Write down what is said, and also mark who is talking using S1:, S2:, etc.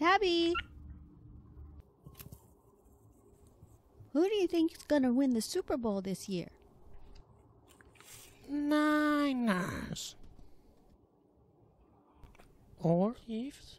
S1: Tabby! Who do you think is going to win the Super Bowl this year?
S2: Niners. Or Chiefs.